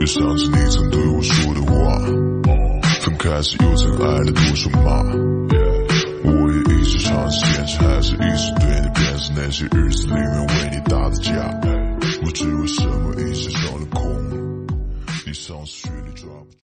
又想起你曾对我说的话分开时又曾挨了多少骂我也一直尝试坚持还是一直对你偏执那些日子里面为你打的架。不知为什么一直成了空？你像是雪的抓不住